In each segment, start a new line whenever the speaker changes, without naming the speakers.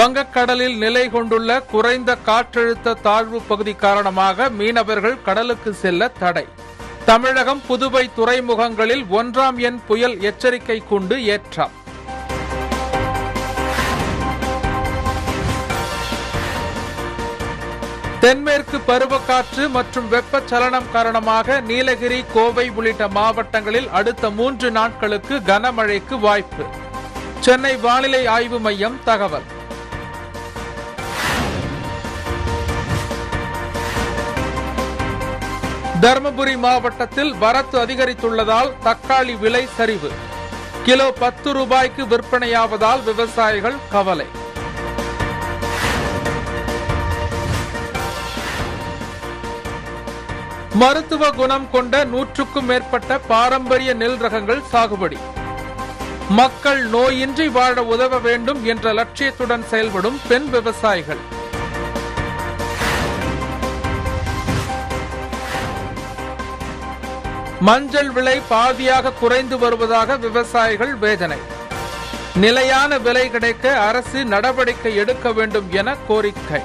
வங்கக்கடலில் நிலை கொண்டுள்ள குறைந்த காற்றழுத்த தாழ்வு பகுதி காரணமாக மீனவர்கள் கடலுக்கு செல்ல தடை தமிழகம் புதுவை துறைமுகங்களில் ஒன்றாம் எண் புயல் எச்சரிக்கை கூண்டு ஏற்றம் தென்மேற்கு பருவக்காற்று மற்றும் வெப்பச்சலனம் காரணமாக நீலகிரி கோவை உள்ளிட்ட மாவட்டங்களில் அடுத்த மூன்று நாட்களுக்கு கனமழைக்கு வாய்ப்பு சென்னை வானிலை ஆய்வு மையம் தகவல் தருமபுரி மாவட்டத்தில் வரத்து அதிகரித்துள்ளதால் தக்காளி விலை சரிவு கிலோ பத்து ரூபாய்க்கு விற்பனையாவதால் விவசாயிகள் கவலை மருத்துவ குணம் கொண்ட நூற்றுக்கும் மேற்பட்ட பாரம்பரிய நெல் ரகங்கள் சாகுபடி மக்கள் நோயின்றி வாழ உதவ வேண்டும் என்ற லட்சியத்துடன் செயல்படும் பெண் விவசாயிகள் மஞ்சள் விலை பாதியாக குறைந்து வருவதாக விவசாயிகள் வேதனை நிலையான விலை கிடைக்க அரசு நடவடிக்கை எடுக்க வேண்டும் என கோரிக்கை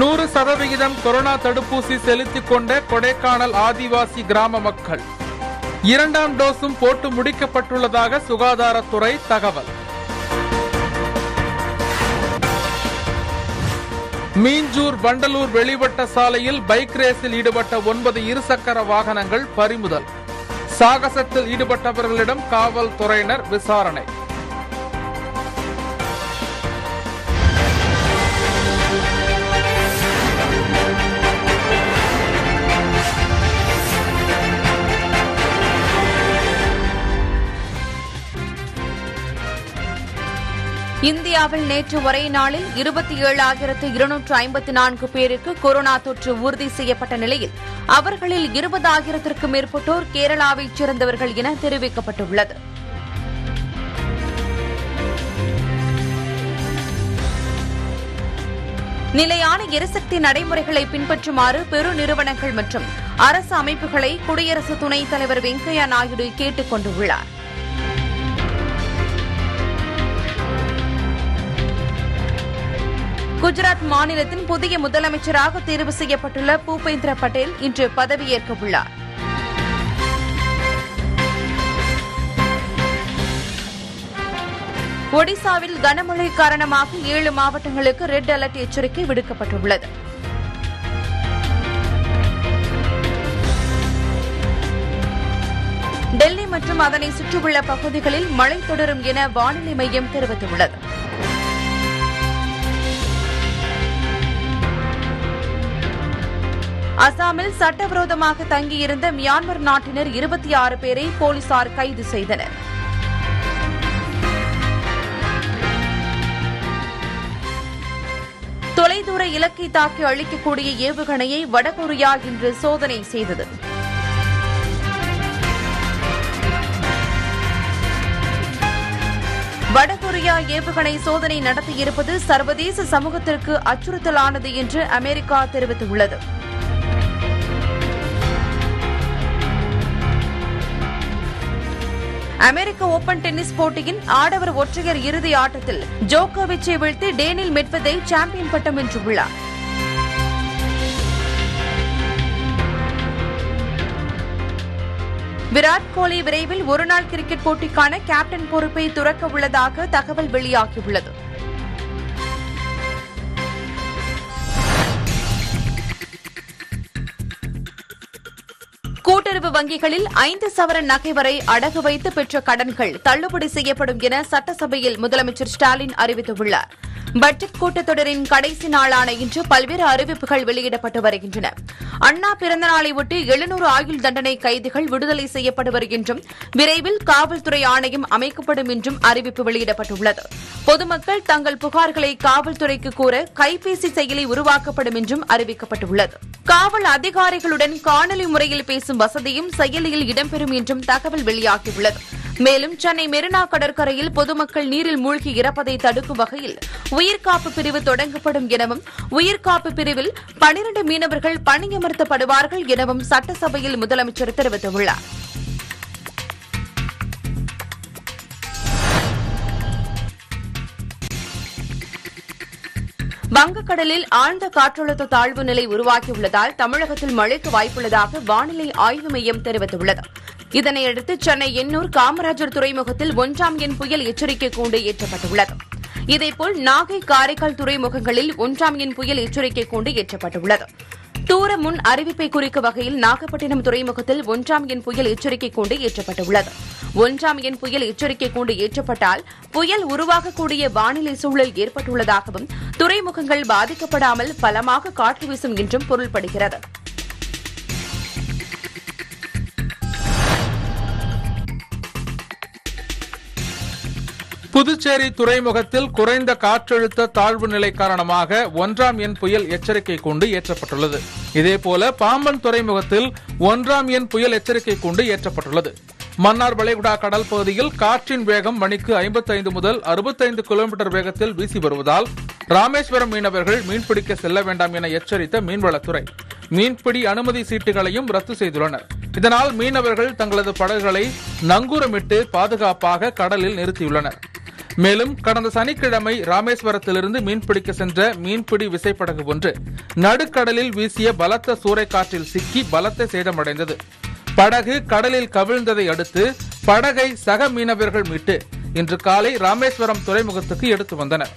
நூறு சதவிகிதம் கொரோனா தடுப்பூசி செலுத்திக் கொண்ட கொடைக்கானல் ஆதிவாசி கிராம மக்கள் இரண்டாம் டோஸும் போட்டு முடிக்கப்பட்டுள்ளதாக சுகாதாரத்துறை தகவல் மீஞ்சூர் வண்டலூர் வெளிவட்ட சாலையில் பைக் ரேஸில் ஈடுபட்ட ஒன்பது இருசக்கர வாகனங்கள் பறிமுதல் சாகசத்தில் ஈடுபட்டவர்களிடம் காவல்துறையினர் விசாரணை
இந்தியாவில் நேற்று ஒரே நாளில் இருபத்தி ஏழாயிரத்து இருநூற்று ஐம்பத்தி நான்கு பேருக்கு கொரோனா தொற்று உறுதி செய்யப்பட்ட நிலையில் அவர்களில் இருபதாயிரத்திற்கும் மேற்பட்டோர் கேரளாவைச் சேர்ந்தவர்கள் என தெரிவிக்கப்பட்டுள்ளது நிலையான எரிசக்தி நடைமுறைகளை பின்பற்றுமாறு பெரு நிறுவனங்கள் மற்றும் அரசு அமைப்புகளை குடியரசு துணைத் தலைவர் வெங்கையா நாயுடு கேட்டுக் கொண்டுள்ளாா் குஜராத் மாநிலத்தின் புதிய முதலமைச்சராக தேர்வு செய்யப்பட்டுள்ள பூபேந்திர பட்டேல் இன்று பதவியேற்க உள்ளார் ஒடிசாவில் கனமழை காரணமாக ஏழு மாவட்டங்களுக்கு ரெட் அலர்ட் எச்சரிக்கை விடுக்கப்பட்டுள்ளது டெல்லி மற்றும் அதனை சுற்றியுள்ள பகுதிகளில் மழை தொடரும் என வானிலை மையம் தெரிவித்துள்ளது அசாமில் சட்டவிரோதமாக தங்கியிருந்த மியான்மர் நாட்டினர் இருபத்தி ஆறு பேரை போலீசார் கைது செய்தனர் தொலைதூர இலக்கை தாக்கி அழிக்கக்கூடிய ஏவுகணையை வடகொரியா இன்று சோதனை செய்தது வடகொரியா ஏவுகணை சோதனை நடத்தியிருப்பது சர்வதேச சமூகத்திற்கு அச்சுறுத்தலானது என்று அமெரிக்கா தெரிவித்துள்ளது அமெரிக்க ஓபன் டென்னிஸ் போட்டியின் ஆடவர் ஒற்றையர் இறுதி ஆட்டத்தில் ஜோகோவிச்சை வீழ்த்தி டேனில் மெட்வதை சாம்பியன் பட்டம் வென்றுள்ளார் விராட் கோலி விரைவில் ஒருநாள் கிரிக்கெட் போட்டிக்கான கேப்டன் பொறுப்பை துறக்க உள்ளதாக தகவல் வெளியாகியுள்ளது கூட்டுறவு வங்கிகளில் ஐந்து சவரன் நகை வரை அடகு வைத்து பெற்ற கடன்கள் தள்ளுபடி செய்யப்படும் என சட்டசபையில் முதலமைச்சர் ஸ்டாலின் அறிவித்துள்ளாா் பட்ஜெட் கூட்டத்தொடரின் கடைசி நாளான இன்று பல்வேறு அறிவிப்புகள் வெளியிடப்பட்டு வருகின்றன அண்ணா பிறந்தநாளை ஒட்டி எழுநூறு ஆயுள் தண்டனை கைதிகள் விடுதலை செய்யப்படுவர் என்றும் விரைவில் காவல்துறை ஆணையம் அமைக்கப்படும் என்றும் அறிவிப்பு வெளியிடப்பட்டுள்ளது பொதுமக்கள் தங்கள் புகார்களை காவல்துறைக்கு கூற கைபேசி செயலி உருவாக்கப்படும் என்றும் அறிவிக்கப்பட்டுள்ளது காவல் அதிகாரிகளுடன் காணொலி முறையில் பேசும் வசதியும் செயலியில் இடம்பெறும் என்றும் தகவல் வெளியாகியுள்ளது மேலும் சென்னை மெரினா கடற்கரையில் பொதுமக்கள் நீரில் மூழ்கி இறப்பதை தடுக்கும் வகையில் உயிர்காப்பு பிரிவு தொடங்கப்படும் எனவும் உயிர்காப்பு பிரிவில் பனிரண்டு மீனவர்கள் பணியமர்த்தப்படுவார்கள் எனவும் சட்டசபையில் முதலமைச்சர் தெரிவித்துள்ளார் வங்கக்கடலில் ஆழ்ந்த காற்றழுத்த தாழ்வு நிலை உருவாகியுள்ளதால் தமிழகத்தில் மழைக்கு வாய்ப்புள்ளதாக வானிலை ஆய்வு மையம் தெரிவித்துள்ளது இதனையடுத்து சென்னை எண்ணூர் காமராஜர் துறைமுகத்தில் ஒன்றாம் எண் புயல் எச்சரிக்கை கூண்டு ஏற்றப்பட்டுள்ளது இதேபோல் நாகை காரைக்கால் துறைமுகங்களில் ஒன்றாம் எண் புயல் எச்சரிக்கை கூண்டு ஏற்றப்பட்டுள்ளது தூர முன் அறிவிப்பை குறிக்கும் வகையில் நாகப்பட்டினம் துறைமுகத்தில் ஒன்றாம் எண் புயல் எச்சரிக்கை கூண்டு ஏற்றப்பட்டுள்ளது ஒன்றாம் எண் புயல் எச்சரிக்கை கூண்டு ஏற்றப்பட்டால் புயல் உருவாகக்கூடிய வானிலை சூழல் ஏற்பட்டுள்ளதாகவும் துறைமுகங்கள் பாதிக்கப்படாமல் பலமாக காற்று வீசும் என்றும் பொருள்படுகிறது
புதுச்சேரி துறைமுகத்தில் குறைந்த காற்றழுத்த தாழ்வு நிலை காரணமாக ஒன்றாம் எண் புயல் எச்சரிக்கை கூண்டு ஏற்றப்பட்டுள்ளது இதேபோல பாம்பன் துறைமுகத்தில் ஒன்றாம் எண் புயல் எச்சரிக்கை கூண்டு ஏற்றப்பட்டுள்ளது மன்னார் வளைகுடா கடல் பகுதியில் காற்றின் வேகம் மணிக்கு ஐம்பத்தைந்து முதல் அறுபத்தைந்து கிலோமீட்டர் வேகத்தில் வீசி வருவதால் ராமேஸ்வரம் மீனவர்கள் மீன்பிடிக்க செல்ல வேண்டாம் என எச்சரித்த மீன்வளத்துறை மீன்பிடி அனுமதி சீட்டுகளையும் ரத்து செய்துள்ளனர் இதனால் மீனவர்கள் தங்களது படகுகளை நங்கூரமிட்டு பாதுகாப்பாக கடலில் நிறுத்தியுள்ளனர் மேலும் கடந்த சனிக்கிழமை ராமேஸ்வரத்திலிருந்து மீன்பிடிக்க சென்ற மீன்பிடி விசைப்படகு ஒன்று நடுக்கடலில் வீசிய பலத்த சூறைக்காற்றில் சிக்கி பலத்த சேதமடைந்தது படகு கடலில் கவிழ்ந்ததை அடுத்து படகை சக மீனவர்கள் மீட்டு இன்று காலை ராமேஸ்வரம் துறைமுகத்துக்கு எடுத்து வந்தனா்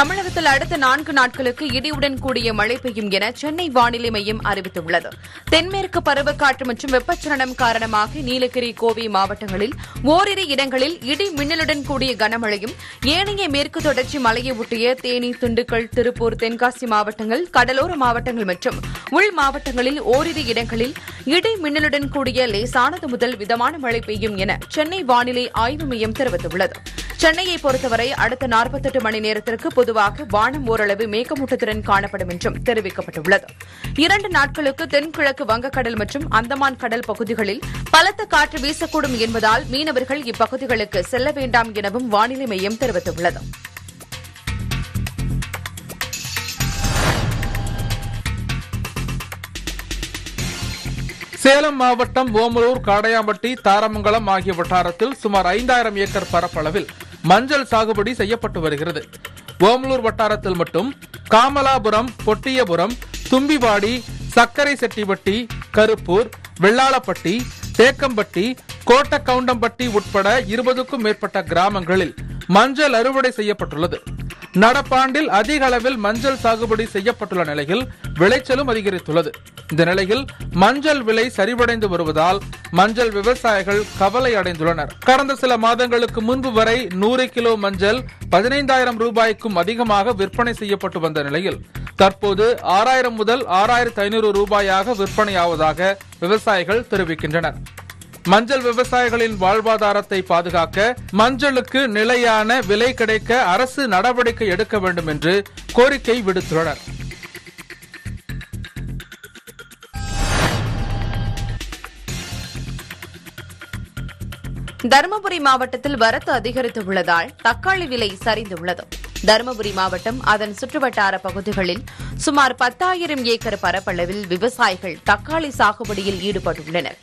தமிழகத்தில் அடுத்த நான்கு நாட்களுக்கு இடியுடன் கூடிய மழை பெய்யும் என சென்னை வானிலை மையம் அறிவித்துள்ளது தென்மேற்கு பருவக்காற்று மற்றும் வெப்பச்சலனம் காரணமாக நீலகிரி கோவை மாவட்டங்களில் ஓரிரு இடங்களில் இடி மின்னலுடன் கூடிய கனமழையும் ஏனைய மேற்கு தொடர்ச்சி மலையை ஒட்டிய தேனி திண்டுக்கல் திருப்பூர் தென்காசி மாவட்டங்கள் கடலோர மாவட்டங்கள் மற்றும் உள் மாவட்டங்களில் ஓரிரு இடங்களில் இடி மின்னலுடன் கூடிய லேசானது முதல் விதமான மழை பெய்யும் என சென்னை வானிலை ஆய்வு மையம் தெரிவித்துள்ளது சென்னையை பொறுத்தவரை அடுத்த நாற்பத்தெட்டு மணி நேரத்திற்கு பொது பொதுவாக வானம் ஓரளவு மேகமூட்டத்துடன் காணப்படும் என்றும் தெரிவிக்கப்பட்டுள்ளது இரண்டு நாட்களுக்கு தென்கிழக்கு வங்கக்கடல் மற்றும் அந்தமான் கடல் பகுதிகளில் பலத்த காற்று வீசக்கூடும் என்பதால் மீனவர்கள் இப்பகுதிகளுக்கு செல்ல வேண்டாம் எனவும் வானிலை மையம் தெரிவித்துள்ளது
சேலம் மாவட்டம் ஓமலூர் காடையாம்பட்டி தாரமங்கலம் ஆகிய வட்டாரத்தில் சுமார் ஐந்தாயிரம் ஏக்கர் பரப்பளவில் மஞ்சள் சாகுபடி செய்யப்பட்டு வருகிறது ஓமலூர் வட்டாரத்தில் மட்டும் காமலாபுரம் பொட்டியபுரம் தும்பிவாடி சர்க்கரை செட்டிப்பட்டி கருப்பூர் வெள்ளாளப்பட்டி தேக்கம்பட்டி கோட்டக்கவுண்டம்பட்டி உட்பட இருபதுக்கும் மேற்பட்ட கிராமங்களில் மஞ்சள் அறுவடை செய்யப்பட்டுள்ளது நடப்பாண்டில் அதிக அளவில் மஞ்சள் சாகுபடி செய்யப்பட்டுள்ள நிலையில் விளைச்சலும் அதிகரித்துள்ளது இந்த நிலையில் மஞ்சள் விலை சரிவடைந்து வருவதால் மஞ்சள் விவசாயிகள் கவலை அடைந்துள்ளனர் கடந்த சில மாதங்களுக்கு முன்பு வரை நூறு கிலோ மஞ்சள் பதினைந்தாயிரம் ரூபாய்க்கும் அதிகமாக விற்பனை செய்யப்பட்டு வந்த நிலையில் தற்போது ஆறாயிரம் முதல் ஆறாயிரத்து ஐநூறு ரூபாயாக விற்பனையாவதாக விவசாயிகள் தெரிவிக்கின்றனர் மஞ்சள் விவசாயிகளின் வாழ்வாதாரத்தை பாதுகாக்க மஞ்சளுக்கு நிலையான விலை கிடைக்க அரசு நடவடிக்கை எடுக்க வேண்டும் என்று கோரிக்கை விடுத்துள்ளனர்
தருமபுரி மாவட்டத்தில் வரத்து அதிகரித்து உள்ளதால் தக்காளி விலை சரிந்துள்ளது தருமபுரி மாவட்டம் அதன் சுற்றுவட்டார பகுதிகளில் சுமார் பத்தாயிரம் ஏக்கர் பரப்பளவில் விவசாயிகள் தக்காளி சாகுபடியில் ஈடுபட்டுள்ளனர்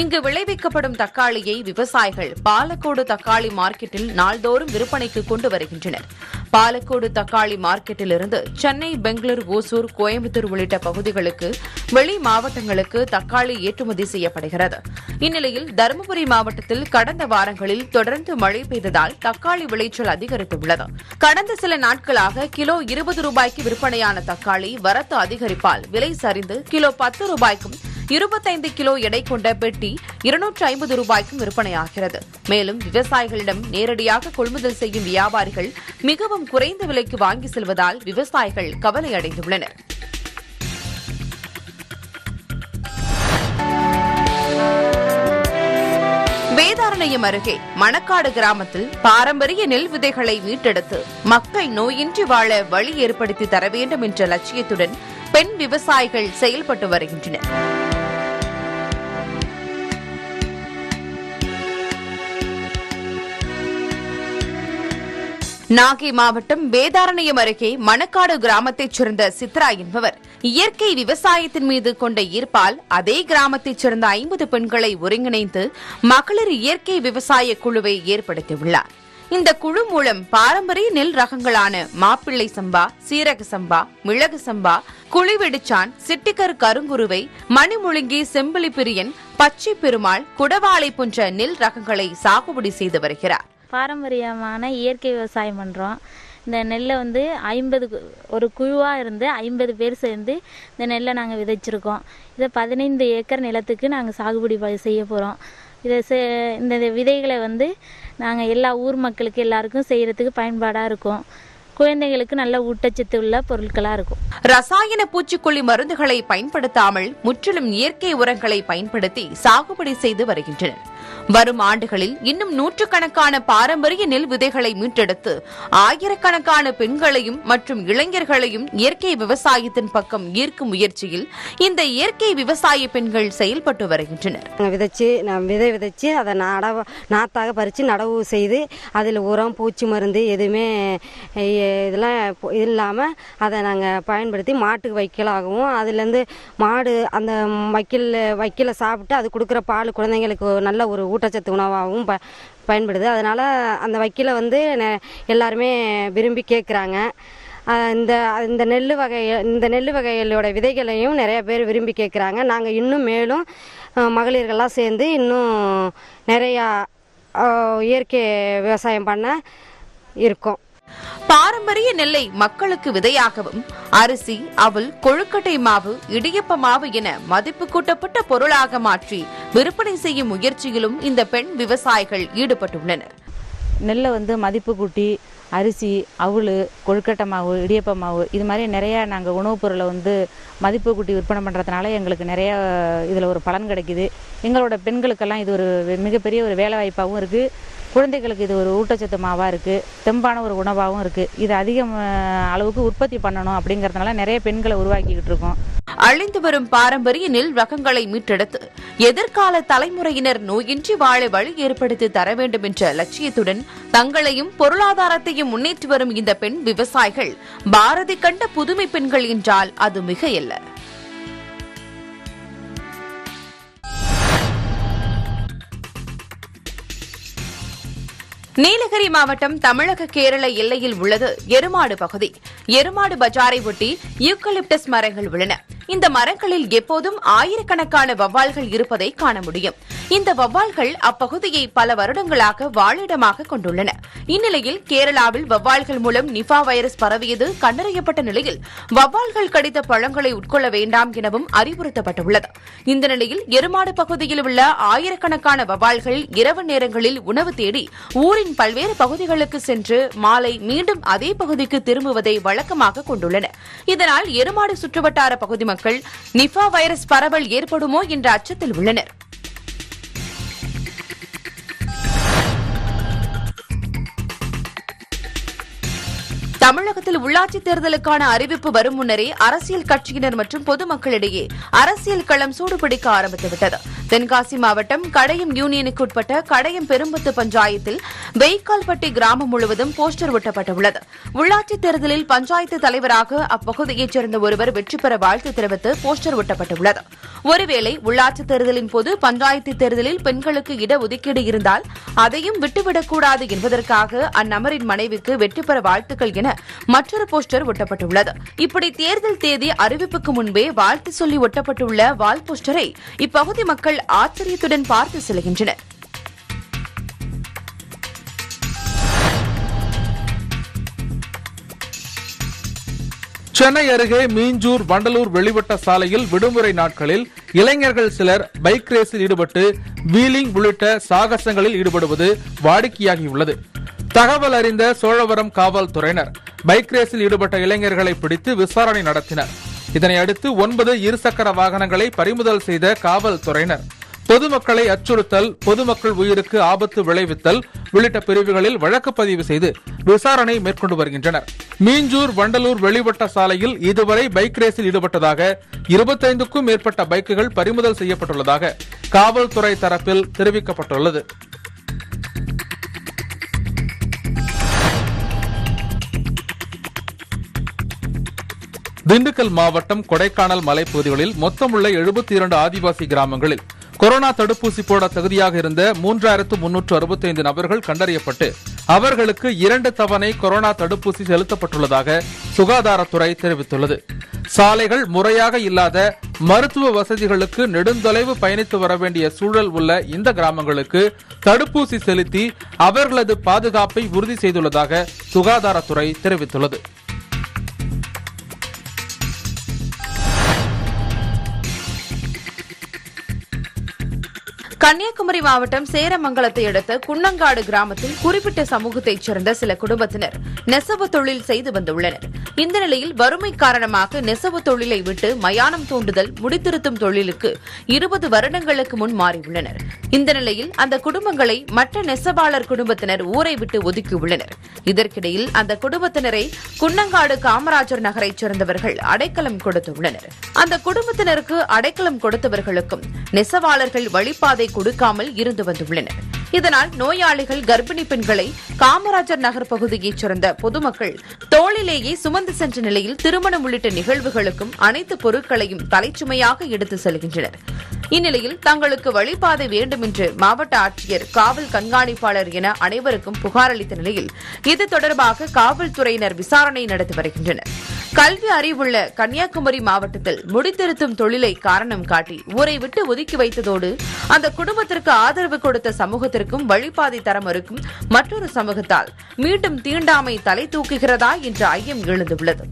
இங்கு விளைவிக்கப்படும் தக்காளியை விவசாயிகள் பாலக்கோடு தக்காளி மார்க்கெட்டில் நாள்தோறும் விற்பனைக்கு கொண்டு வருகின்றனர் பாலக்கோடு தக்காளி மார்க்கெட்டிலிருந்து சென்னை பெங்களூர் ஓசூர் கோயம்புத்தூர் உள்ளிட்ட பகுதிகளுக்கு வெளி மாவட்டங்களுக்கு தக்காளி ஏற்றுமதி செய்யப்படுகிறது இந்நிலையில் தருமபுரி மாவட்டத்தில் கடந்த வாரங்களில் தொடர்ந்து மழை பெய்ததால் தக்காளி விளைச்சல் அதிகரித்துள்ளது கடந்த சில நாட்களாக கிலோ இருபது ரூபாய்க்கு விற்பனையான தக்காளி வரத்து அதிகரிப்பால் விலை சரிந்து கிலோ பத்து ரூபாய்க்கும் இருபத்தைந்து கிலோ எடை கொண்ட பெட்டி இருநூற்று ஐம்பது ரூபாய்க்கும் விற்பனையாகிறது மேலும் விவசாயிகளிடம் நேரடியாக கொள்முதல் செய்யும் வியாபாரிகள் மிகவும் குறைந்த விலைக்கு வாங்கி செல்வதால் விவசாயிகள் கவலை அடைந்துள்ளனர் வேதாரண்யம் அருகே மணக்காடு கிராமத்தில் பாரம்பரிய நெல் விதைகளை மீட்டெடுத்து மக்கள் நோயின்றி வாழ வழி ஏற்படுத்தி தர வேண்டும் என்ற லட்சியத்துடன் பெண் விவசாயிகள் செயல்பட்டு வருகின்றனா் நாகை மாவட்டம் வேதாரண்யம் அருகே மணக்காடு கிராமத்தைச் சேர்ந்த சித்ரா என்பவர் இயற்கை விவசாயத்தின் மீது கொண்ட ஈர்ப்பால் அதே கிராமத்தைச் சேர்ந்த ஐம்பது பெண்களை ஒருங்கிணைந்து மகளிர் இயற்கை விவசாய குழுவை ஏற்படுத்தியுள்ளார் இந்த குழு மூலம் பாரம்பரிய நெல் ரகங்களான மாப்பிள்ளை சம்பா சீரக சம்பா மிளகு சம்பா குழிவெடிச்சான் சிட்டிக்கர் கருங்குருவை மணிமுழுங்கி செம்பிலி பிரியன் பச்சை பெருமாள் குடவாளை போன்ற நெல் ரகங்களை சாகுபடி செய்து வருகிறார் பாரம்பரியமான இயற்கை விவசாயம் பண்ணுறோம் இந்த நெல்லை வந்து ஐம்பது ஒரு குழுவாக இருந்து ஐம்பது பேர் சேர்ந்து இந்த நெல்லை நாங்கள் விதைச்சிருக்கோம் இதை பதினைந்து ஏக்கர் நிலத்துக்கு நாங்கள் சாகுபடி செய்ய போகிறோம் இதை இந்த விதைகளை வந்து நாங்கள் எல்லா ஊர் மக்களுக்கு எல்லாருக்கும் செய்கிறதுக்கு பயன்பாடாக இருக்கும் குழந்தைகளுக்கு நல்ல ஊட்டச்சத்து உள்ள பொருட்களா இருக்கும் ரசாயன பூச்சிக்கொல்லி மருந்துகளை பயன்படுத்தாமல் முற்றிலும் இயற்கை உரங்களை பயன்படுத்தி சாகுபடி செய்து வருகின்றனர் வரும் ஆண்டுகளில் இன்னும் நூற்றுக்கணக்கான பாரம்பரிய நெல் விதைகளை மீட்டெடுத்து ஆயிரக்கணக்கான பெண்களையும் மற்றும் இளைஞர்களையும் இயற்கை விவசாயத்தின் பக்கம் ஈர்க்கும் முயற்சியில் இந்த இயற்கை விவசாய பெண்கள் செயல்பட்டு வருகின்றனர் விதைச்சு விதை விதைச்சு அதை நடவு நாத்தாக பறித்து நடவு செய்து அதில் உரம் பூச்சி மருந்து எதுவுமே இதெல்லாம் இல்லாமல் அதை நாங்கள் பயன்படுத்தி மாட்டுக்கு வைக்கலாகவும் அதுலேருந்து மாடு அந்த வைக்கல் வைக்கல சாப்பிட்டு அது கொடுக்குற பால் குழந்தைங்களுக்கு நல்ல ஒரு ஒரு ஊட்டச்சத்து உணவாகவும் ப பயன்படுது அதனால் அந்த வைக்கில வந்து எல்லாருமே விரும்பி கேட்குறாங்க இந்த இந்த நெல் வகை இந்த நெல் வகைகளோட விதைகளையும் நிறைய பேர் விரும்பி கேட்குறாங்க நாங்கள் இன்னும் மேலும் மகளிர்கள்லாம் சேர்ந்து இன்னும் நிறையா இயற்கை விவசாயம் பண்ண இருக்கோம் பாரம்பரிய நெல்லை மக்களுக்கு விதையாகவும் அரிசி அவள் கொழுக்கட்டை மாவு இடியப்ப மாவு என மதிப்பு கூட்டப்பட்ட பொருளாக மாற்றி விற்பனை செய்யும் முயற்சியிலும் இந்த பெண் விவசாயிகள் ஈடுபட்டுள்ளனர் நெல்லை வந்து மதிப்பு கூட்டி அரிசி அவள் கொழுக்கட்டை மாவு இடியப்ப மாவு இது மாதிரி நிறையா நாங்கள் உணவுப் பொருளை வந்து மதிப்பு கூட்டி விற்பனை பண்ணுறதுனால எங்களுக்கு நிறையா இதில் ஒரு பலன் கிடைக்குது எங்களோட பெண்களுக்கெல்லாம் இது ஒரு மிகப்பெரிய ஒரு வேலை வாய்ப்பாகவும் இருக்குது குழந்தைகளுக்கு இது ஒரு ஊட்டச்சத்து மாவாக இருக்குது தெம்பான ஒரு உணவாகவும் இருக்குது இது அதிக அளவுக்கு உற்பத்தி பண்ணணும் அப்படிங்கிறதுனால நிறைய பெண்களை உருவாக்கிக்கிட்டு இருக்கோம் அழிந்து வரும் பாரம்பரிய நெல் ரகங்களை மீட்டெடுத்து எதிர்கால தலைமுறையினர் நோயின்றி வாழ வழி ஏற்படுத்தி தர வேண்டும் என்ற லட்சியத்துடன் தங்களையும் பொருளாதாரத்தையும் முன்னேற்றி வரும் இந்த பெண் விவசாயிகள் பாரதி கண்ட புதுமை பெண்கள் என்றால் அது மிக இல்லை நீலகிரி மாவட்டம் தமிழக கேரள எல்லையில் உள்ளது எருமாடு பகுதி எருமாடு பஜாரை ஒட்டி யூக்கலிப்டஸ் மரங்கள் உள்ளன இந்த மரங்களில் எப்போதும் ஆயிரக்கணக்கான வவ்வால்கள் இருப்பதை காண முடியும் இந்த வவ்வால்கள் அப்பகுதியை பல வருடங்களாக வாழிடமாக கொண்டுள்ளன இந்நிலையில் கேரளாவில் வவ்வால்கள் மூலம் நிஃபா வைரஸ் பரவியது கண்டறியப்பட்ட நிலையில் வவ்வால்கள் கடித்த பழங்களை உட்கொள்ள வேண்டாம் எனவும் அறிவுறுத்தப்பட்டுள்ளது இந்த நிலையில் எருமாடு பகுதியில் உள்ள ஆயிரக்கணக்கான வவ்வால்கள் இரவு நேரங்களில் உணவு தேடி ஊரின் நாட்டின் பல்வேறு பகுதிகளுக்கு சென்று மாலை மீண்டும் அதே பகுதிக்கு திரும்புவதை வழக்கமாக கொண்டுள்ளன இதனால் எருமாடு சுற்றுவட்டார பகுதி மக்கள் நிஃபா வைரஸ் பரவல் ஏற்படுமோ என்ற அச்சத்தில் உள்ளனா் தமிழகத்தில் உள்ளாட்சித் தேர்தலுக்கான அறிவிப்பு வரும் முன்னரே அரசியல் கட்சியினர் மற்றும் பொதுமக்களிடையே அரசியல் களம் சூடுபிடிக்க ஆரம்பித்துவிட்டது தென்காசி மாவட்டம் கடையம் யூனியனுக்கு உட்பட்ட கடையம் பெரும்புத்து பஞ்சாயத்தில் வெய்க்கால்பட்டி கிராமம் முழுவதும் போஸ்டர் ஒட்டப்பட்டுள்ளது உள்ளாட்சித் தேர்தலில் பஞ்சாயத்து தலைவராக அப்பகுதியைச் சேர்ந்த ஒருவர் வெற்றி பெற வாழ்த்து தெரிவித்து போஸ்டர் ஒட்டப்பட்டுள்ளது ஒருவேளை உள்ளாட்சித் தேர்தலின் போது பஞ்சாயத்து தேர்தலில் பெண்களுக்கு இடஒதுக்கீடு இருந்தால் அதையும் விட்டுவிடக்கூடாது என்பதற்காக அந்நபரின் மனைவிக்கு வெற்றி பெற வாழ்த்துக்கள் என என மற்றொரு போஸ்டர் ஒட்டப்பட்டுள்ளது இப்படி தேர்தல் தேதி அறிவிப்புக்கு முன்பே வாழ்த்து சொல்லி ஒட்டப்பட்டுள்ள வால் போஸ்டரை இப்பகுதி மக்கள் ஆச்சரியத்துடன் பார்த்து செல்கின்றனர்
சென்னை அருகே மீஞ்சூர் வண்டலூர் வெளிவட்ட சாலையில் விடுமுறை நாட்களில் இளைஞர்கள் சிலர் பைக் ரேஸில் ஈடுபட்டு வீலிங் உள்ளிட்ட சாகசங்களில் ஈடுபடுவது வாடிக்கையாகியுள்ளது தகவல் அறிந்த சோழவரம் காவல்துறையினர் பைக் ரேஸில் ஈடுபட்ட இளைஞர்களை பிடித்து விசாரணை நடத்தினர் இதனையடுத்து ஒன்பது இருசக்கர வாகனங்களை பறிமுதல் செய்த காவல்துறையினர் பொதுமக்களை அச்சுறுத்தல் பொதுமக்கள் உயிருக்கு ஆபத்து விளைவித்தல் உள்ளிட்ட பிரிவுகளில் வழக்கு பதிவு செய்து விசாரணை மேற்கொண்டு வருகின்றனர் மீஞ்சூர் வண்டலூர் வெளிவட்ட சாலையில் இதுவரை பைக் ரேஸில் ஈடுபட்டதாக இருபத்தைந்துக்கும் மேற்பட்ட பைக்குகள் பறிமுதல் செய்யப்பட்டுள்ளதாக காவல்துறை தரப்பில் தெரிவிக்கப்பட்டுள்ளது திண்டுக்கல் மாவட்டம் கொடைக்கானல் மலைப்பகுதிகளில் மொத்தமுள்ள எழுபத்தி இரண்டு ஆதிவாசி கிராமங்களில் கொரோனா தடுப்பூசி போட தகுதியாக இருந்த மூன்றாயிரத்து முன்னூற்று அறுபத்தைந்து நபர்கள் கண்டறியப்பட்டு அவர்களுக்கு இரண்டு தவணை கொரோனா தடுப்பூசி செலுத்தப்பட்டுள்ளதாக சுகாதாரத்துறை தெரிவித்துள்ளது சாலைகள் முறையாக இல்லாத மருத்துவ வசதிகளுக்கு நெடுந்தொலைவு பயணித்து வர வேண்டிய சூழல் உள்ள இந்த கிராமங்களுக்கு தடுப்பூசி செலுத்தி அவர்களது பாதுகாப்பை உறுதி செய்துள்ளதாக சுகாதாரத்துறை தெரிவித்துள்ளது
கன்னியாகுமரி மாவட்டம் சேரமங்கலத்தை அடுத்த குன்னங்காடு கிராமத்தில் குறிப்பிட்ட சமூகத்தைச் சேர்ந்த சில குடும்பத்தினர் நெசவு தொழில் செய்து வந்துள்ளனர் இந்த நிலையில் வறுமை காரணமாக நெசவு தொழிலை விட்டு மயானம் தூண்டுதல் முடித்திருத்தும் தொழிலுக்கு இருபது வருடங்களுக்கு முன் மாறியுள்ளனர் இந்த நிலையில் அந்த குடும்பங்களை மற்ற நெசவாளர் குடும்பத்தினர் ஊரை விட்டு ஒதுக்கியுள்ளனர் இதற்கிடையில் அந்த குடும்பத்தினரை குன்னங்காடு காமராஜர் நகரைச் சேர்ந்தவர்கள் அடைக்கலம் கொடுத்துள்ளனர் அந்த குடும்பத்தினருக்கு அடைக்கலம் கொடுத்தவர்களுக்கும் நெசவாளர்கள் வழிபாதை கொடுக்காமல் இருந்து வந்துள்ளனர் இதனால் நோயாளிகள் கர்ப்பிணி பெண்களை காமராஜர் நகர் பகுதியைச் சேர்ந்த பொதுமக்கள் தோளிலேயே சுமந்து சென்ற நிலையில் திருமணம் உள்ளிட்ட நிகழ்வுகளுக்கும் அனைத்து பொருட்களையும் தலைச்சுமையாக எடுத்து செல்கின்றனர் இந்நிலையில் தங்களுக்கு வழிபாதை வேண்டும் என்று மாவட்ட ஆட்சியர் காவல் கண்காணிப்பாளர் என அனைவருக்கும் புகார் அளித்த நிலையில் இது தொடர்பாக காவல்துறையினர் விசாரணை நடத்தி வருகின்றனர் கல்வி அறிவுள்ள கன்னியாகுமரி மாவட்டத்தில் முடித்திருத்தும் தொழிலை காரணம் காட்டி ஊரை விட்டு ஒதுக்கி வைத்ததோடு அந்த குடும்பத்திற்கு ஆதரவு கொடுத்த சமூகத்திற்கு சமூகத்திற்கும் வழிபாதை தர மறுக்கும் மற்றொரு சமூகத்தால் மீண்டும் தீண்டாமை தலை தூக்குகிறதா என்ற ஐயம் எழுந்துள்ளது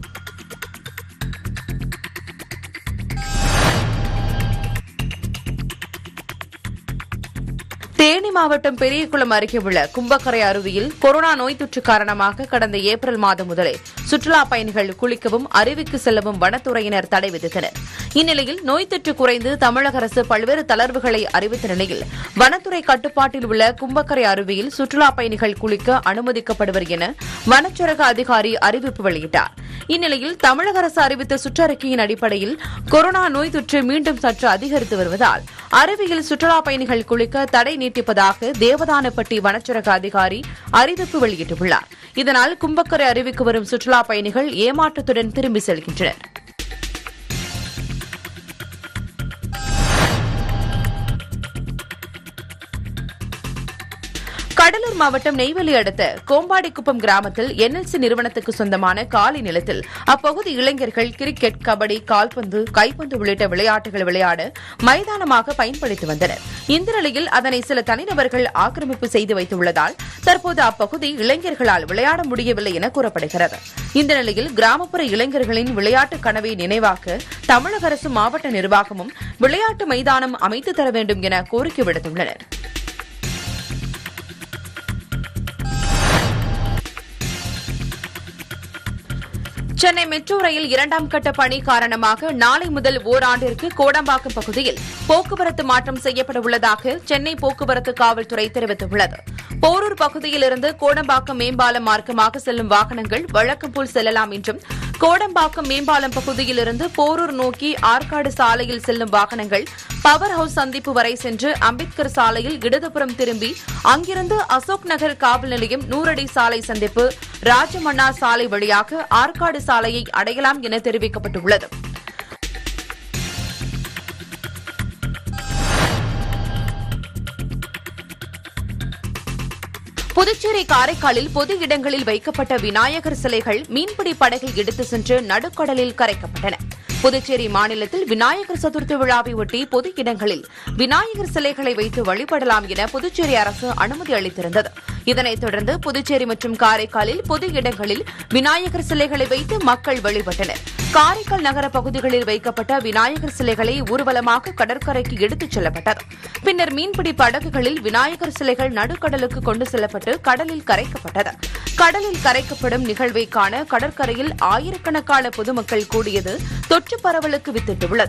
தேனி மாவட்டம் பெரியகுளம் அருகே உள்ள கும்பக்கரை அருவியில் கொரோனா நோய் தொற்று காரணமாக கடந்த ஏப்ரல் மாதம் முதலே சுற்றுலா பயணிகள் குளிக்கவும் அருவிக்கு செல்லவும் வனத்துறையினர் தடை விதித்தனர் இந்நிலையில் நோய் தொற்று குறைந்து தமிழக அரசு பல்வேறு தளர்வுகளை அறிவித்த நிலையில் வனத்துறை கட்டுப்பாட்டில் உள்ள கும்பக்கரை அருவியில் சுற்றுலா பயணிகள் குளிக்க அனுமதிக்கப்படுவர் என வனச்சரக அதிகாரி அறிவிப்பு வெளியிட்டாா் இந்நிலையில் தமிழக அரசு அறிவித்த சுற்றறிக்கையின் அடிப்படையில் கொரோனா நோய் தொற்று மீண்டும் சற்று அதிகரித்து வருவதால் அருவியில் சுற்றுலா பயணிகள் குளிக்க தடை நீட்டிப்பதாக தேவதானப்பட்டி வனச்சரக அதிகாரி அறிவிப்பு வெளியிட்டுள்ளார் இதனால் கும்பக்கரை அருவிக்கு வரும் சுற்றுலா பயணிகள் ஏமாற்றத்துடன் திரும்பி செல்கின்றனர் கடலூர் மாவட்டம் நெய்வேலி அடுத்த கோம்பாடிக்குப்பம் கிராமத்தில் என்எல்சி நிறுவனத்துக்கு சொந்தமான காலி நிலத்தில் அப்பகுதி இளைஞர்கள் கிரிக்கெட் கபடி கால்பந்து கைப்பந்து உள்ளிட்ட விளையாட்டுகள் விளையாட மைதானமாக பயன்படுத்தி வந்தனர் இந்த நிலையில் அதனை சில தனிநபர்கள் ஆக்கிரமிப்பு செய்து வைத்துள்ளதால் தற்போது அப்பகுதி இளைஞர்களால் விளையாட முடியவில்லை என கூறப்படுகிறது இந்த நிலையில் கிராமப்புற இளைஞர்களின் விளையாட்டு கனவை நினைவாக்க தமிழக அரசு மாவட்ட நிர்வாகமும் விளையாட்டு மைதானம் அமைத்து தர வேண்டும் என கோரிக்கை விடுத்துள்ளனா் சென்னை மெட்ரோ ரயில் இரண்டாம் கட்ட பணி காரணமாக நாளை முதல் ஓராண்டிற்கு கோடம்பாக்கம் பகுதியில் போக்குவரத்து மாற்றம் செய்யப்பட உள்ளதாக சென்னை போக்குவரத்து காவல்துறை தெரிவித்துள்ளது போரூர் பகுதியிலிருந்து கோடம்பாக்கம் மேம்பாலம் மார்க்கமாக செல்லும் வாகனங்கள் வழக்கம் போல் செல்லலாம் என்றும் கோடம்பாக்கம் மேம்பாலம் பகுதியிலிருந்து போரூர் நோக்கி ஆற்காடு சாலையில் செல்லும் வாகனங்கள் பவர் ஹவுஸ் சந்திப்பு வரை சென்று அம்பேத்கர் சாலையில் இடதுபுறம் திரும்பி அங்கிருந்து அசோக் நகர் காவல் நிலையம் நூறடி சாலை சந்திப்பு ராஜமன்னா சாலை வழியாக ஆற்காடு சாலையை அடையலாம் என தெரிவிக்கப்பட்டுள்ளது புதுச்சேரி காரைக்காலில் பொது இடங்களில் வைக்கப்பட்ட விநாயகர் சிலைகள் மீன்பிடி படகில் எடுத்து சென்று நடுக்கடலில் கரைக்கப்பட்டன புதுச்சேரி மாநிலத்தில் விநாயகர் சதுர்த்தி விழாவை ஒட்டி பொது இடங்களில் விநாயகர் சிலைகளை வைத்து வழிபடலாம் என புதுச்சேரி அரசு அனுமதி அளித்திருந்தது இதனைத் தொடர்ந்து புதுச்சேரி மற்றும் காரைக்காலில் பொது இடங்களில் விநாயகர் சிலைகளை வைத்து மக்கள் வழிபட்டனா் காரைக்கால் நகர பகுதிகளில் வைக்கப்பட்ட விநாயகர் சிலைகளை ஊர்வலமாக கடற்கரைக்கு எடுத்துச் செல்லப்பட்டது பின்னர் மீன்பிடி படகுகளில் விநாயகர் சிலைகள் நடுக்கடலுக்கு கொண்டு செல்லப்பட்டு கடலில் கரைக்கப்பட்டது கடலில் கரைக்கப்படும் நிகழ்வை காண கடற்கரையில் ஆயிரக்கணக்கான பொதுமக்கள் கூடியது தொற்று பரவலுக்கு வித்திட்டுள்ளது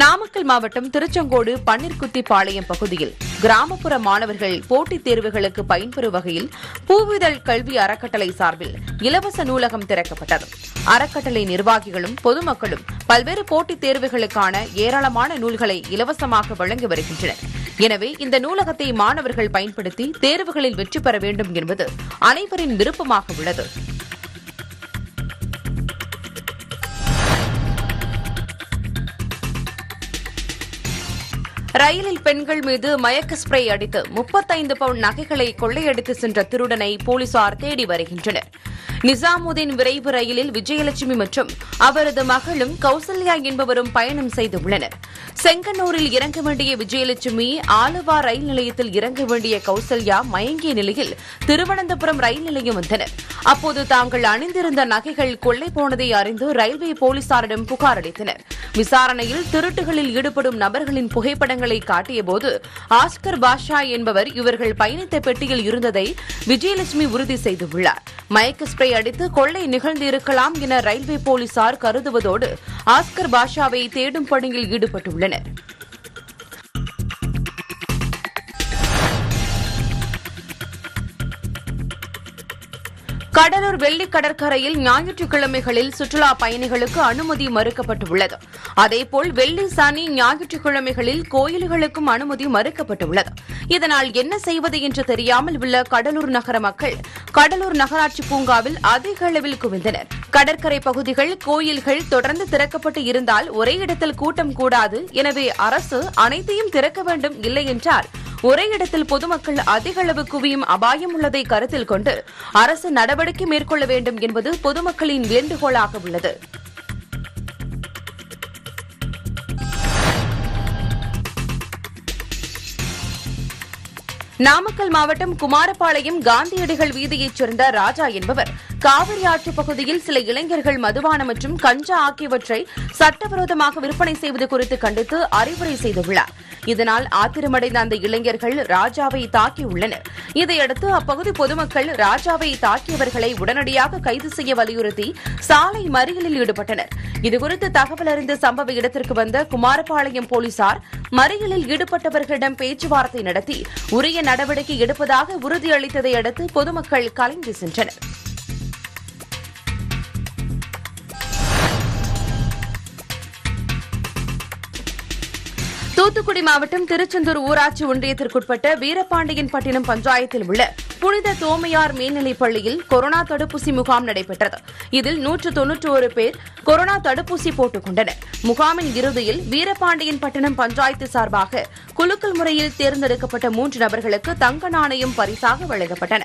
நாமக்கல் மாவட்டம் திருச்செங்கோடு பன்னிர்குத்தி பாளையம் பகுதியில் கிராமப்புற மாணவர்கள் போட்டித் தேர்வுகளுக்கு பயன்பெறும் வகையில் பூவிதழ் கல்வி அறக்கட்டளை சார்பில் இலவச நூலகம் திறக்கப்பட்டது அறக்கட்டளை நிர்வாகிகளும் பொதுமக்களும் பல்வேறு போட்டித் தேர்வுகளுக்கான ஏராளமான நூல்களை இலவசமாக வழங்கி வருகின்றனர் எனவே இந்த நூலகத்தை மாணவர்கள் பயன்படுத்தி தேர்வுகளில் வெற்றி பெற வேண்டும் என்பது அனைவரின் விருப்பமாக உள்ளது ரயிலில் பெண்கள் மீது மயக்க ஸ்ப்ரே அடித்து முப்பத்தைந்து பவுண்ட் நகைகளை கொள்ளையடித்து சென்ற திருடனை போலீசார் தேடி வருகின்றனர் நிசாமுதீன் விரைவு ரயிலில் விஜயலட்சுமி மற்றும் அவரது மகளும் கௌசல்யா என்பவரும் பயணம் செய்துள்ளனர் செங்கனூரில் இறங்க வேண்டிய விஜயலட்சுமி ஆலுவா ரயில் நிலையத்தில் இறங்க வேண்டிய கௌசல்யா மயங்கிய நிலையில் திருவனந்தபுரம் ரயில் நிலையம் வந்தனர் அப்போது தாங்கள் அணிந்திருந்த நகைகள் கொள்ளை போனதை அறிந்து ரயில்வே போலீசாரிடம் புகார் அளித்தனர் விசாரணையில் திருட்டுகளில் ஈடுபடும் நபர்களின் புகைப்படங்களை காட்டியபோது ஆஸ்கர் பாஷா என்பவர் இவர்கள் பயணித்த பெட்டியில் இருந்ததை விஜயலட்சுமி உறுதி செய்துள்ளார் மயக்க ஸ்ப்ரே அடித்து கொள்ளை நிகழ்ந்திருக்கலாம் என ரயில்வே போலீசார் கருதுவதோடு ஆஸ்கர் பாஷாவை தேடும் பணியில் ஈடுபட்டுள்ளனர் கடலூர் வெள்ளி கடற்கரையில் ஞாயிற்றுக்கிழமைகளில் சுற்றுலா பயணிகளுக்கு அனுமதி மறுக்கப்பட்டுள்ளது அதேபோல் வெள்ளி சனி ஞாயிற்றுக்கிழமைகளில் கோயில்களுக்கும் அனுமதி மறுக்கப்பட்டுள்ளது இதனால் என்ன செய்வது என்று தெரியாமல் உள்ள கடலூர் நகர மக்கள் கடலூர் நகராட்சி பூங்காவில் அதிக அளவில் குவிந்தனா் கடற்கரை பகுதிகள் கோயில்கள் தொடர்ந்து திறக்கப்பட்டு இருந்தால் ஒரே இடத்தில் கூட்டம் கூடாது எனவே அரசு அனைத்தையும் திறக்க வேண்டும் இல்லை என்றார் ஒரே இடத்தில் பொதுமக்கள் அதிக அளவு குவியும் அபாயம் உள்ளதை கருத்தில் கொண்டு அரசு நடவடிக்கை மேற்கொள்ள வேண்டும் என்பது பொதுமக்களின் வேண்டுகோளாக உள்ளது நாமக்கல் மாவட்டம் குமாரபாளையம் காந்தியடிகள் வீதியைச் சேர்ந்த ராஜா என்பவர் காவிரி ஆற்றுப் பகுதியில் சில இளைஞர்கள் மதுபானம் மற்றும் கஞ்சா ஆகியவற்றை சட்டவிரோதமாக விற்பனை செய்வது குறித்து கண்டித்து அறிவுரை செய்துள்ளார் இதனால் ஆத்திரமடைந்த அந்த இளைஞர்கள் ராஜாவை தாக்கியுள்ளனர் இதையடுத்து அப்பகுதி பொதுமக்கள் ராஜாவை தாக்கியவர்களை உடனடியாக கைது செய்ய வலியுறுத்தி சாலை மறியலில் ஈடுபட்டனர் இதுகுறித்து தகவல் அறிந்த சம்பவ இடத்திற்கு வந்த குமாரபாளையம் போலீசார் மறியலில் ஈடுபட்டவர்களிடம் பேச்சுவார்த்தை நடத்தி உரிய நடவடிக்கை எடுப்பதாக உறுதியளித்ததை அடுத்து பொதுமக்கள் கலைந்து சென்றனர் தூத்துக்குடி மாவட்டம் திருச்செந்தூர் ஊராட்சி ஒன்றியத்திற்குட்பட்ட வீரபாண்டியன் பட்டினம் பஞ்சாயத்தில் உள்ள புனித தோமையார் மேல்நிலைப் பள்ளியில் கொரோனா தடுப்பூசி முகாம் நடைபெற்றது இதில் நூற்று தொன்னூற்று ஒரு பேர் கொரோனா தடுப்பூசி போட்டுக் கொண்டனர் முகாமின் இறுதியில் வீரபாண்டியன் பட்டினம் பஞ்சாயத்து சார்பாக குலுக்கல் முறையில் தேர்ந்தெடுக்கப்பட்ட மூன்று நபர்களுக்கு தங்க நாணயம் பரிசாக வழங்கப்பட்டன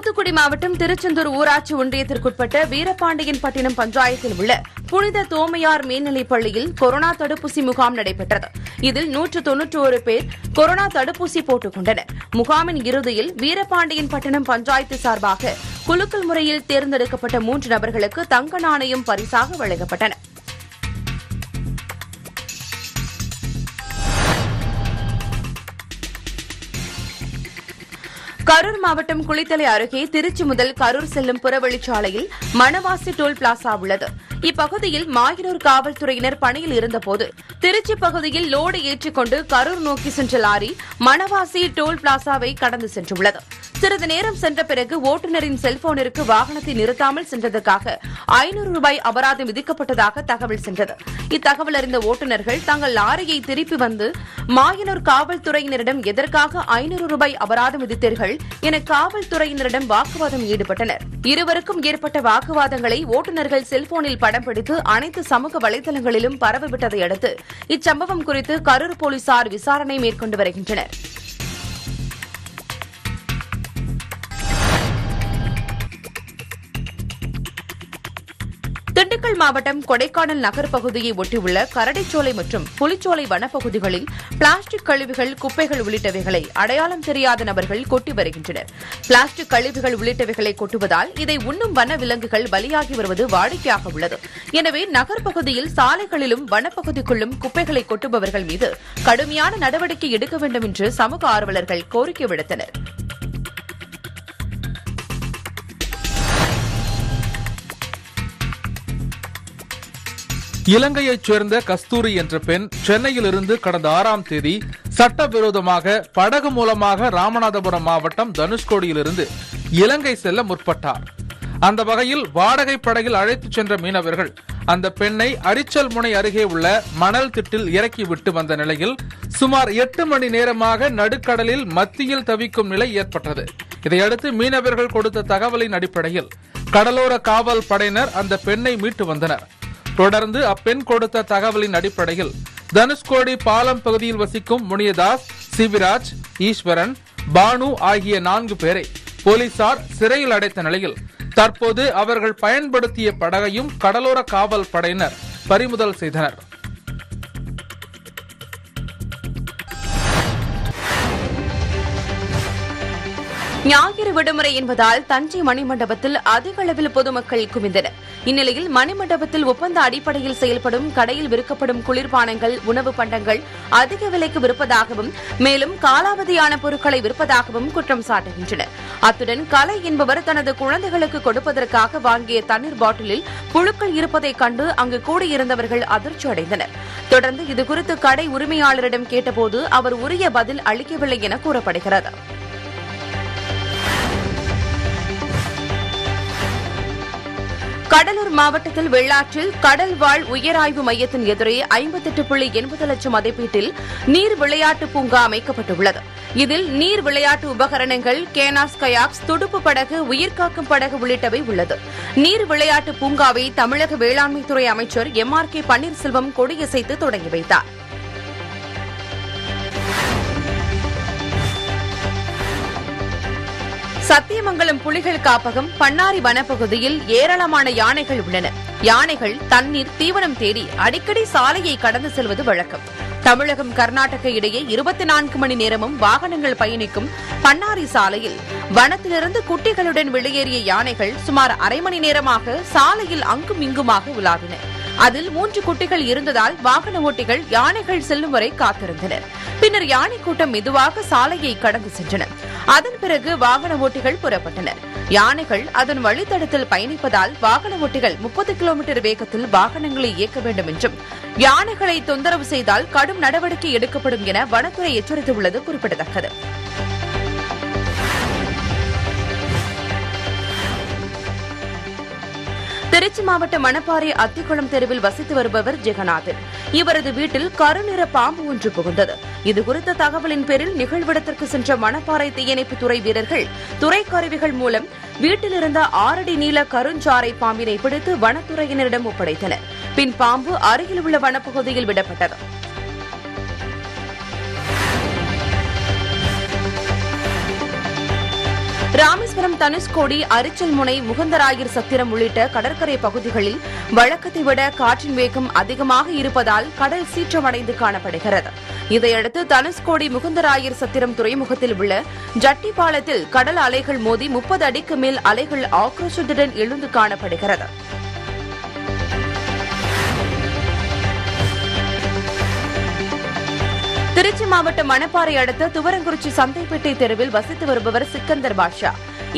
தூத்துக்குடி மாவட்டம் திருச்செந்தூர் ஊராட்சி ஒன்றியத்திற்குட்பட்ட வீரபாண்டியன் பட்டினம் பஞ்சாயத்தில் உள்ள புனித தோமையார் மேல்நிலைப் பள்ளியில் கொரோனா தடுப்பூசி முகாம் நடைபெற்றது இதில் நூற்று ஒரு பேர் கொரோனா தடுப்பூசி போட்டுக் கொண்டனர் முகாமின் இறுதியில் வீரபாண்டியன் பட்டினம் பஞ்சாயத்து சார்பாக குலுக்கல் முறையில் தேர்ந்தெடுக்கப்பட்ட மூன்று நபர்களுக்கு தங்க நாணயம் பரிசாக வழங்கப்பட்டன கரூர் மாவட்டம் குளித்தலை அருகே திருச்சி முதல் கரூர் செல்லும் புறவழிச்சாலையில் மணவாசி டோல் பிளாசா உள்ளது இப்பகுதியில் மாயனூர் காவல்துறையினர் பணியில் இருந்தபோது திருச்சி பகுதியில் லோடு ஏற்றிக்கொண்டு கரூர் நோக்கி சென்ற லாரி மணவாசி டோல் பிளாசாவை கடந்து சென்றுள்ளது சிறிது நேரம் சென்ற பிறகு ஓட்டுநரின் செல்போனிற்கு வாகனத்தை நிறுத்தாமல் சென்றதற்காக ஐநூறு ரூபாய் அபராதம் விதிக்கப்பட்டதாக தகவல் சென்றது இத்தகவல் அறிந்த ஓட்டுநர்கள் தங்கள் லாரியை திருப்பி வந்து மாயனூர் காவல்துறையினரிடம் எதற்காக ஐநூறு ரூபாய் அபராதம் விதித்தீர்கள் என காவல்துறையினரிடம் வாக்குவாதம் ஈடுபட்டனர் இருவருக்கும் ஏற்பட்ட வாக்குவாதங்களை ஓட்டுநர்கள் செல்போனில் படம் பிடித்து அனைத்து சமூக வலைதளங்களிலும் பரவிவிட்டதை அடுத்து இச்சம்பவம் குறித்து கரூர் போலீசார் விசாரணை மேற்கொண்டு வருகின்றனா் நாமக்கல் மாவட்டம் கொடைக்கானல் நகர் பகுதியை ஒட்டியுள்ள கரடைச்சோலை மற்றும் புலிச்சோலை வனப்பகுதிகளில் பிளாஸ்டிக் கழிவுகள் குப்பைகள் உள்ளிட்டவைகளை அடையாளம் தெரியாத நபர்கள் கொட்டி வருகின்றனர் பிளாஸ்டிக் கழிவுகள் உள்ளிட்டவைகளை கொட்டுவதால் இதை உண்ணும் வன விலங்குகள் பலியாகி வருவது வாடிக்கையாக உள்ளது எனவே நகர்ப்பகுதியில் சாலைகளிலும் வனப்பகுதிக்குள்ளும் குப்பைகளை கொட்டுபவர்கள் மீது கடுமையான நடவடிக்கை எடுக்க வேண்டும் என்று சமூக ஆர்வலர்கள் கோரிக்கை விடுத்தனா்
இலங்கையைச் சேர்ந்த கஸ்தூரி என்ற பெண் சென்னையிலிருந்து கடந்த ஆறாம் தேதி சட்டவிரோதமாக படகு மூலமாக ராமநாதபுரம் மாவட்டம் தனுஷ்கோடியிலிருந்து இலங்கை செல்ல முற்பட்டார் அந்த வகையில் வாடகை படகில் அழைத்துச் சென்ற மீனவர்கள் அந்த பெண்ணை அரிச்சல் முனை அருகே உள்ள மணல் திட்டில் இறக்கிவிட்டு வந்த நிலையில் சுமார் எட்டு மணி நேரமாக நடுக்கடலில் மத்தியில் தவிக்கும் நிலை ஏற்பட்டது இதையடுத்து மீனவர்கள் கொடுத்த தகவலின் அடிப்படையில் கடலோர காவல் படையினர் அந்த பெண்ணை மீட்டு வந்தனர் தொடர்ந்து அப்பெண் கொடுத்த தகவலின் அடிப்படையில் தனுஷ்கோடி பாலம் பகுதியில் வசிக்கும் முனியதாஸ் சிவிராஜ் ஈஸ்வரன் பானு ஆகிய நான்கு பேரை போலீசார் சிறையில் அடைத்த நிலையில் தற்போது அவர்கள் பயன்படுத்திய படகையும் கடலோர காவல் படையினர் பறிமுதல் செய்தனர்
ஞாயிறு விடுமுறை என்பதால் தஞ்சை மணிமண்டபத்தில் அதிக அளவில் பொதுமக்கள் குவிந்தனர் இந்நிலையில் மணிமண்டபத்தில் ஒப்பந்த அடிப்படையில் செயல்படும் கடையில் விற்கப்படும் குளிர்பானங்கள் உணவு பண்டங்கள் அதிக விலைக்கு விற்பதாகவும் மேலும் காலாவதியான பொருட்களை விற்பதாகவும் குற்றம் சாட்டுகின்றனர் அத்துடன் கலை என்பவர் தனது குழந்தைகளுக்கு கொடுப்பதற்காக வாங்கிய தண்ணீர் பாட்டிலில் புழுக்கள் இருப்பதைக் கண்டு அங்கு கூடியிருந்தவர்கள் அதிர்ச்சி அடைந்தனர் தொடர்ந்து இதுகுறித்து கடை உரிமையாளரிடம் கேட்டபோது அவர் உரிய பதில் அளிக்கவில்லை என கூறப்படுகிறது கடலூர் மாவட்டத்தில் வெள்ளாற்றில் கடல் வாழ் உயராய்வு மையத்தின் எதிரே ஐம்பத்தெட்டு புள்ளி எண்பது லட்சம் மதிப்பீட்டில் நீர் விளையாட்டு பூங்கா அமைக்கப்பட்டுள்ளது இதில் நீர் விளையாட்டு உபகரணங்கள் கேனாஸ் கயாக்ஸ் துடுப்பு படகு உயிர்காக்கும் படகு உள்ளிட்டவை உள்ளது நீர் விளையாட்டு பூங்காவை தமிழக வேளாண்மைத்துறை அமைச்சர் எம் ஆர் கே பன்னீர்செல்வம் கொடியசைத்து தொடங்கி வைத்தாா் சத்தியமங்கலம் புலிகள் காப்பகம் பன்னாரி வனப்பகுதியில் ஏராளமான யானைகள் உள்ளன யானைகள் தண்ணீர் தீவனம் தேடி அடிக்கடி சாலையை கடந்து செல்வது வழக்கம் தமிழகம் கர்நாடக இடையே இருபத்தி நான்கு மணி நேரமும் வாகனங்கள் பயணிக்கும் பன்னாரி சாலையில் வனத்திலிருந்து குட்டிகளுடன் வெளியேறிய யானைகள் சுமார் அரை மணி நேரமாக சாலையில் அங்கும் இங்குமாக உலாவின அதில் மூன்று குட்டிகள் இருந்ததால் வாகன ஓட்டிகள் யானைகள் செல்லும் வரை காத்திருந்தனர் பின்னர் யானை கூட்டம் மெதுவாக சாலையை கடந்து சென்றன அதன் பிறகு வாகன ஓட்டிகள் புறப்பட்டனர் யானைகள் அதன் வழித்தடத்தில் பயணிப்பதால் வாகன ஓட்டிகள் முப்பது கிலோமீட்டர் வேகத்தில் வாகனங்களை இயக்க வேண்டும் என்றும் யானைகளை தொந்தரவு செய்தால் கடும் நடவடிக்கை எடுக்கப்படும் என வனத்துறை எச்சரித்துள்ளது குறிப்பிடத்தக்கது திருச்சி மாவட்ட மணப்பாறை அத்திக்குளம் தெருவில் வசித்து வருபவர் ஜெகநாதன் இவரது வீட்டில் கருநிற பாம்பு ஒன்று புகுந்தது இதுகுறித்த தகவலின் பேரில் நிகழ்விடத்திற்கு சென்ற மணப்பாறை தீயணைப்பு துறை வீரர்கள் துறை கருவிகள் மூலம் வீட்டிலிருந்த ஆறடி நீள கருஞ்சாறை பாம்பினை பிடித்து வனத்துறையினரிடம் ஒப்படைத்தனர் பின் பாம்பு அருகில் உள்ள வனப்பகுதியில் விடப்பட்டது ராமேஸ்வரம் தனுஷ்கோடி முனை முகந்தராயர் சத்திரம் உள்ளிட்ட கடற்கரை பகுதிகளில் வழக்கத்தை விட காற்றின் வேகம் அதிகமாக இருப்பதால் கடல் சீற்றமடைந்து காணப்படுகிறது இதையடுத்து தனுஷ்கோடி முகந்தராயர் சத்திரம் துறைமுகத்தில் உள்ள ஜட்டி பாலத்தில் கடல் அலைகள் மோதி முப்பது அடிக்கு மேல் அலைகள் ஆக்ரோஷத்துடன் எழுந்து காணப்படுகிறது திருச்சி மாவட்டம் மணப்பாறை அடுத்த துவரங்குறிச்சி சந்தைப்பேட்டை தெருவில் வசித்து வருபவர் சிக்கந்தர் பாஷா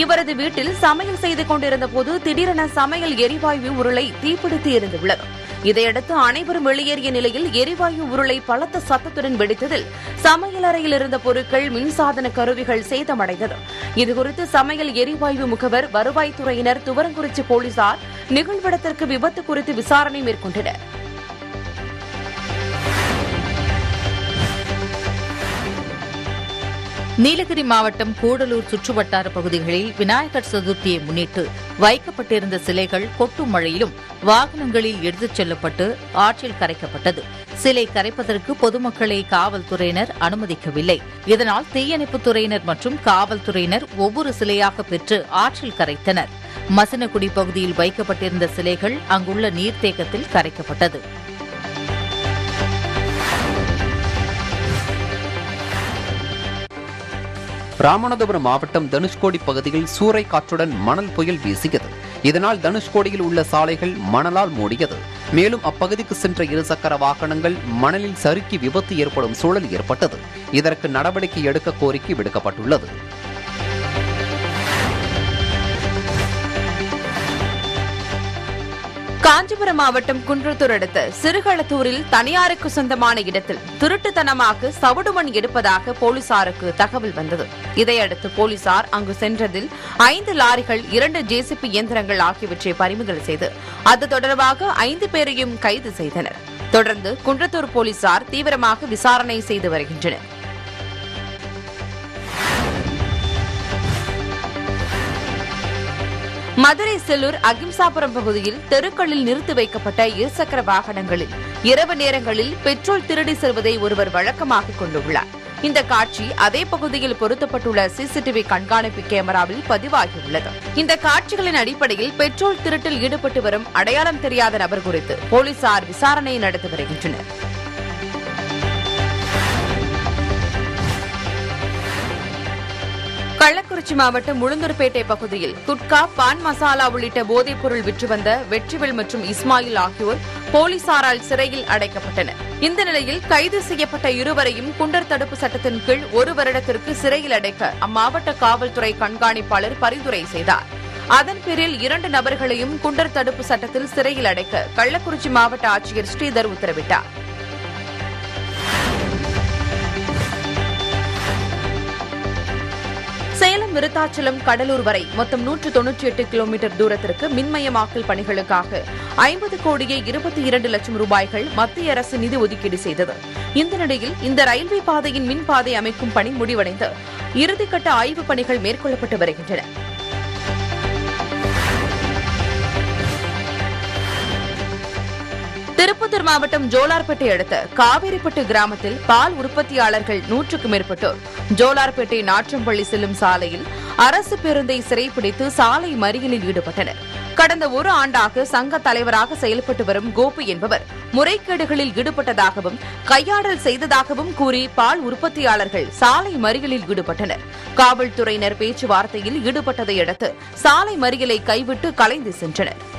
இவரது வீட்டில் சமையல் செய்து கொண்டிருந்த போது திடீரென சமையல் எரிவாயு உருளை தீப்பிடித்து இருந்துள்ளது இதையடுத்து அனைவரும் வெளியேறிய நிலையில் எரிவாயு உருளை பலத்த சத்தத்துடன் வெடித்ததில் சமையல் அறையில் இருந்த பொருட்கள் மின்சாதன கருவிகள் சேதமடைந்தது இதுகுறித்து சமையல் எரிவாயு முகவர் வருவாய்த்துறையினர் துவரங்குறிச்சி போலீசார் நிகழ்விடத்திற்கு விபத்து குறித்து விசாரணை மேற்கொண்டனர் நீலகிரி மாவட்டம் கூடலூர் சுற்றுவட்டார பகுதிகளில் விநாயகர் சதுர்த்தியை முன்னிட்டு வைக்கப்பட்டிருந்த சிலைகள் கொட்டும் மழையிலும் வாகனங்களில் எடுத்துச் செல்லப்பட்டு ஆற்றில் கரைக்கப்பட்டது சிலை கரைப்பதற்கு பொதுமக்களை காவல்துறையினர் அனுமதிக்கவில்லை இதனால் தீயணைப்புத் துறையினர் மற்றும் காவல்துறையினர் ஒவ்வொரு சிலையாக பெற்று ஆற்றில் கரைத்தனர் மசினகுடி பகுதியில் வைக்கப்பட்டிருந்த சிலைகள் அங்குள்ள நீர்த்தேக்கத்தில் கரைக்கப்பட்டது ராமநாதபுரம் மாவட்டம் தனுஷ்கோடி பகுதியில் சூறை காற்றுடன் மணல் புயல் வீசியது இதனால் தனுஷ்கோடியில் உள்ள சாலைகள் மணலால் மூடியது மேலும் அப்பகுதிக்கு சென்ற இருசக்கர வாகனங்கள் மணலில் சறுக்கி விபத்து ஏற்படும் சூழல் ஏற்பட்டது இதற்கு நடவடிக்கை எடுக்க கோரிக்கை விடுக்கப்பட்டுள்ளது காஞ்சிபுரம் மாவட்டம் குன்றத்தூர் அடுத்த சிறுகளத்தூரில் தனியாருக்கு சொந்தமான இடத்தில் திருட்டுத்தனமாக சவுடுமண் எடுப்பதாக போலீசாருக்கு தகவல் வந்தது இதையடுத்து போலீசார் அங்கு சென்றதில் ஐந்து லாரிகள் இரண்டு ஜேசிபி இயந்திரங்கள் ஆகியவற்றை பறிமுதல் செய்து அது தொடர்பாக ஐந்து பேரையும் கைது செய்தனர் தொடர்ந்து குன்றத்தூர் போலீசார் தீவிரமாக விசாரணை செய்து வருகின்றனர் மதுரை செல்லூர் அகிம்சாபுரம் பகுதியில் தெருக்களில் நிறுத்தி வைக்கப்பட்ட இருசக்கர வாகனங்களில் இரவு நேரங்களில் பெட்ரோல் திருடி செல்வதை ஒருவர் வழக்கமாக கொண்டுள்ளார் இந்த காட்சி அதே பகுதியில் பொருத்தப்பட்டுள்ள சிசிடிவி கண்காணிப்பு கேமராவில் பதிவாகியுள்ளது இந்த காட்சிகளின் அடிப்படையில் பெட்ரோல் திருட்டில் ஈடுபட்டு வரும் அடையாளம் தெரியாத நபர் குறித்து போலீசார் விசாரணை நடத்தி வருகின்றனர் கள்ளக்குறிச்சி மாவட்டம் முழுந்தூர்பேட்டை பகுதியில் குட்கா பான் மசாலா உள்ளிட்ட போதைப் பொருள் விற்று வந்த வெற்றிவேல் மற்றும் இஸ்மாயில் ஆகியோர் போலீசாரால் சிறையில் அடைக்கப்பட்டனர் இந்த நிலையில் கைது செய்யப்பட்ட இருவரையும் குண்டர் தடுப்பு சட்டத்தின் கீழ் ஒரு வருடத்திற்கு சிறையில் அடைக்க அம்மாவட்ட காவல்துறை கண்காணிப்பாளர் பரிந்துரை செய்தார் அதன் பேரில் இரண்டு நபர்களையும் குண்டர் தடுப்பு சட்டத்தில் சிறையில் அடைக்க கள்ளக்குறிச்சி மாவட்ட ஆட்சியர் ஸ்ரீதர் உத்தரவிட்டார் விருத்தாச்சலம் கடலூர் வரை மொத்தம் நூற்று தொன்னூற்றி எட்டு கிலோமீட்டர் தூரத்திற்கு மின்மயமாக்கல் பணிகளுக்காக ஐம்பது கோடியே இருபத்தி இரண்டு லட்சம் ரூபாய்கள் மத்திய அரசு நிதி ஒதுக்கீடு செய்தது இந்த நிலையில் இந்த ரயில்வே பாதையின் மின்பாதை அமைக்கும் பணி முடிவடைந்து இறுதிக்கட்ட ஆய்வுப் பணிகள் மேற்கொள்ளப்பட்டு வருகின்றன திருப்பத்தூர் மாவட்டம் ஜோலார்பேட்டை அடுத்த காவேரிப்பட்டு கிராமத்தில் பால் உற்பத்தியாளர்கள் நூற்றுக்கு மேற்பட்டோர் ஜோலார்பேட்டை நாற்றம்பள்ளி செல்லும் சாலையில் அரசு பேருந்தை சிறைப்பிடித்து சாலை மறியலில் ஈடுபட்டனர் கடந்த ஒரு ஆண்டாக சங்க தலைவராக செயல்பட்டு வரும் கோபு என்பவர் முறைகேடுகளில் ஈடுபட்டதாகவும் கையாடல் செய்ததாகவும் கூறி பால் உற்பத்தியாளர்கள் சாலை மறியலில் ஈடுபட்டனர் காவல்துறையினர் பேச்சுவார்த்தையில் ஈடுபட்டதையடுத்து சாலை மறியலை கைவிட்டு கலைந்து சென்றனா்